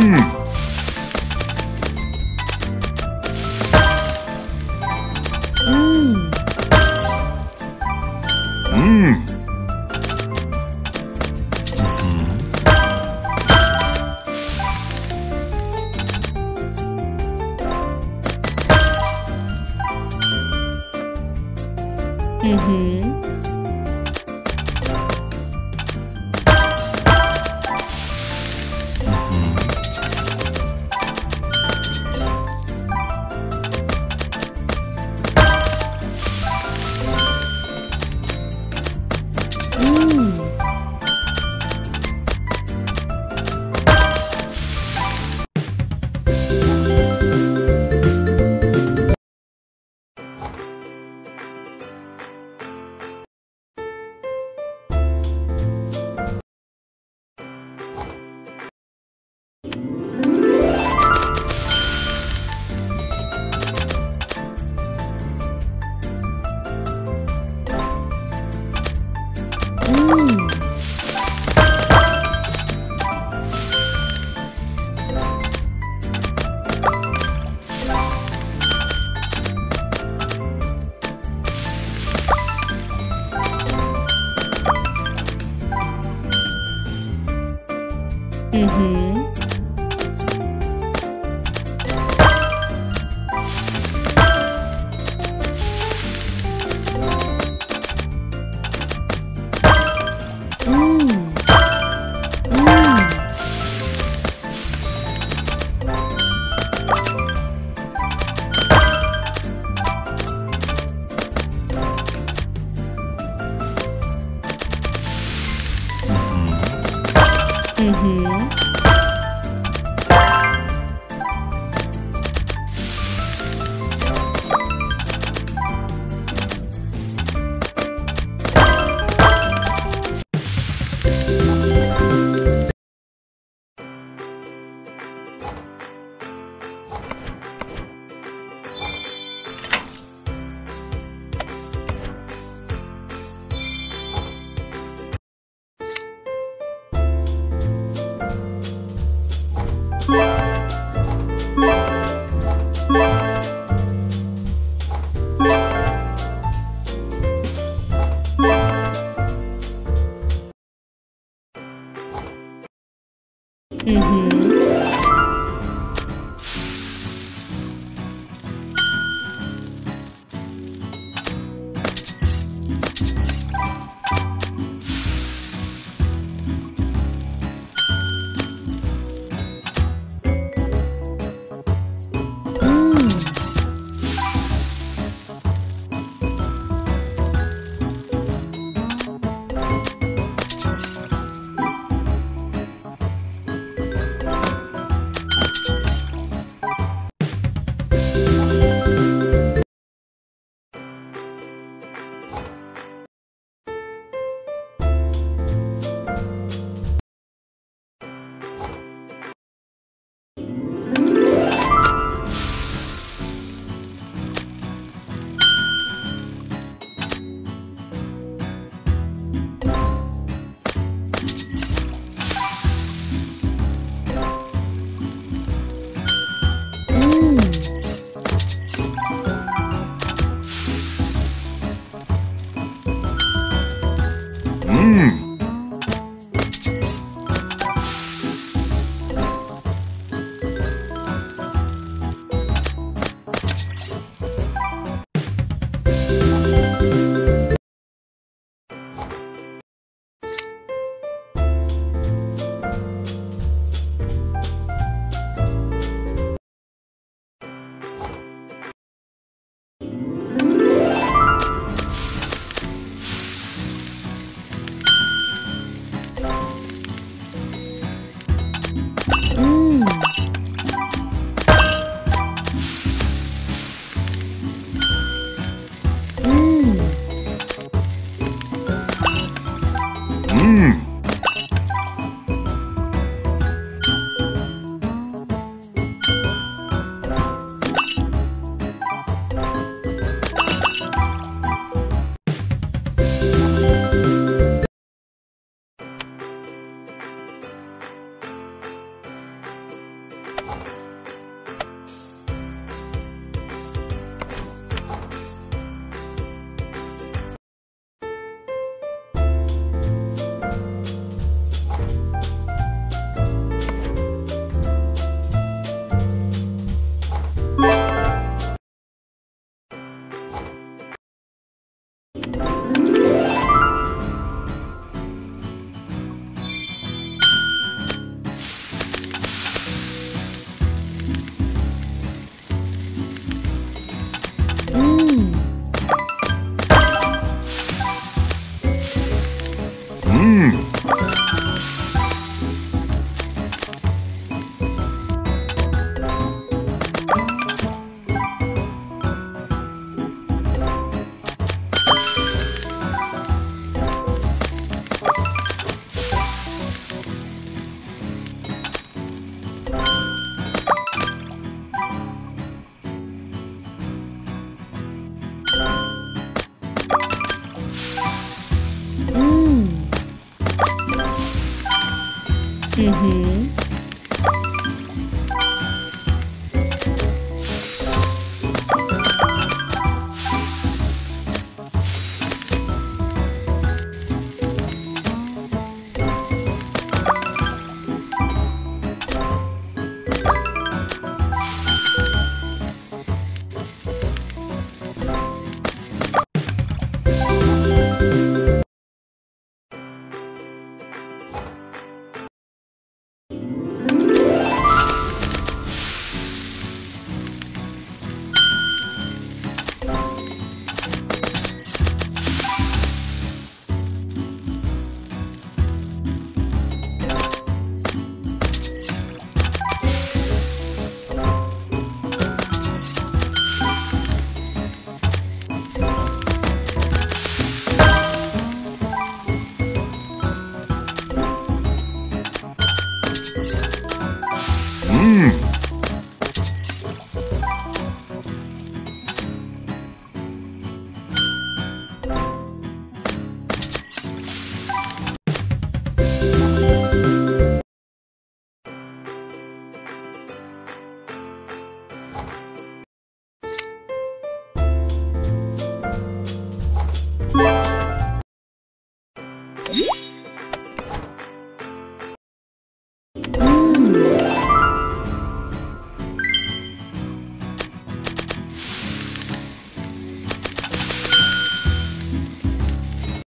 Mm. Mm-hmm. Mm-hmm. 嗯哼。Mmm. Hmm. Mhm. 이?